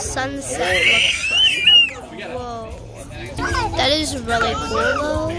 sunset looks like. Whoa. That is really cool though.